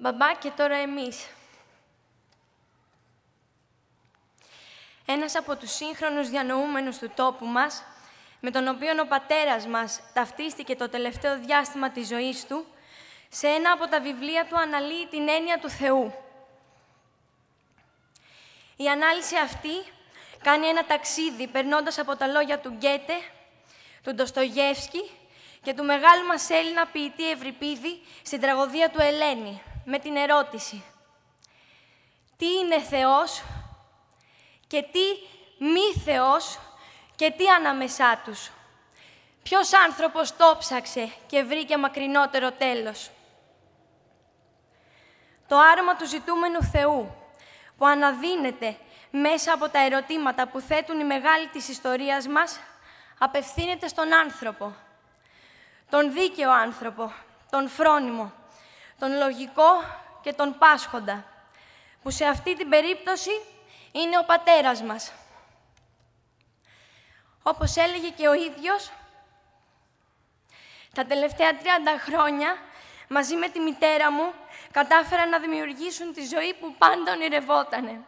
Μπαμπά και τώρα εμείς. Ένας από τους σύγχρονους διανοούμενους του τόπου μας, με τον οποίο ο πατέρας μας ταυτίστηκε το τελευταίο διάστημα της ζωής του, σε ένα από τα βιβλία του αναλύει την έννοια του Θεού. Η ανάλυση αυτή κάνει ένα ταξίδι περνώντας από τα λόγια του Γκέτε, του Ντοστογεύσκη και του μεγάλου μας Έλληνα ποιητή Ευρυπίδη στην τραγωδία του Ελένη, με την ερώτηση «Τι είναι Θεός και τι μη Θεός και τι ανάμεσά τους». Ποιος άνθρωπος το ψάξε και βρήκε μακρινότερο τέλος; Το άρωμα του ζητούμενου Θεού που αναδύνεται μέσα από τα ερωτήματα που θέτουν οι μεγάλοι της ιστορίας μας, απευθύνεται στον άνθρωπο. Τον δίκαιο άνθρωπο, τον φρόνιμο, τον λογικό και τον πάσχοντα, που σε αυτή την περίπτωση είναι ο πατέρας μας. Όπως έλεγε και ο ίδιος, τα τελευταία 30 χρόνια, μαζί με τη μητέρα μου, κατάφεραν να δημιουργήσουν τη ζωή που πάντα ονειρευότανε.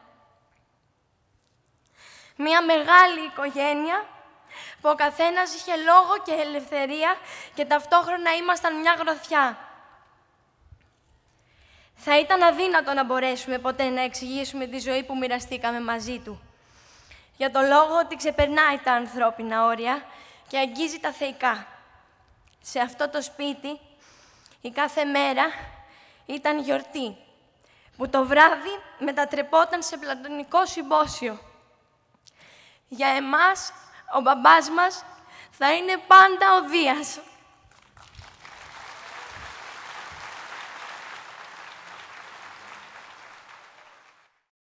Μία μεγάλη οικογένεια που ο καθένας είχε λόγο και ελευθερία και ταυτόχρονα ήμασταν μια γροθιά. Θα ήταν αδύνατο να μπορέσουμε ποτέ να εξηγήσουμε τη ζωή που μοιραστήκαμε μαζί του. Για το λόγο ότι ξεπερνάει τα ανθρώπινα όρια και αγγίζει τα θεϊκά. Σε αυτό το σπίτι, η κάθε μέρα ήταν γιορτή, που το βράδυ μετατρεπόταν σε πλατωνικό συμπόσιο. Για εμάς, ο μπαμπάς μας θα είναι πάντα ο Δίας.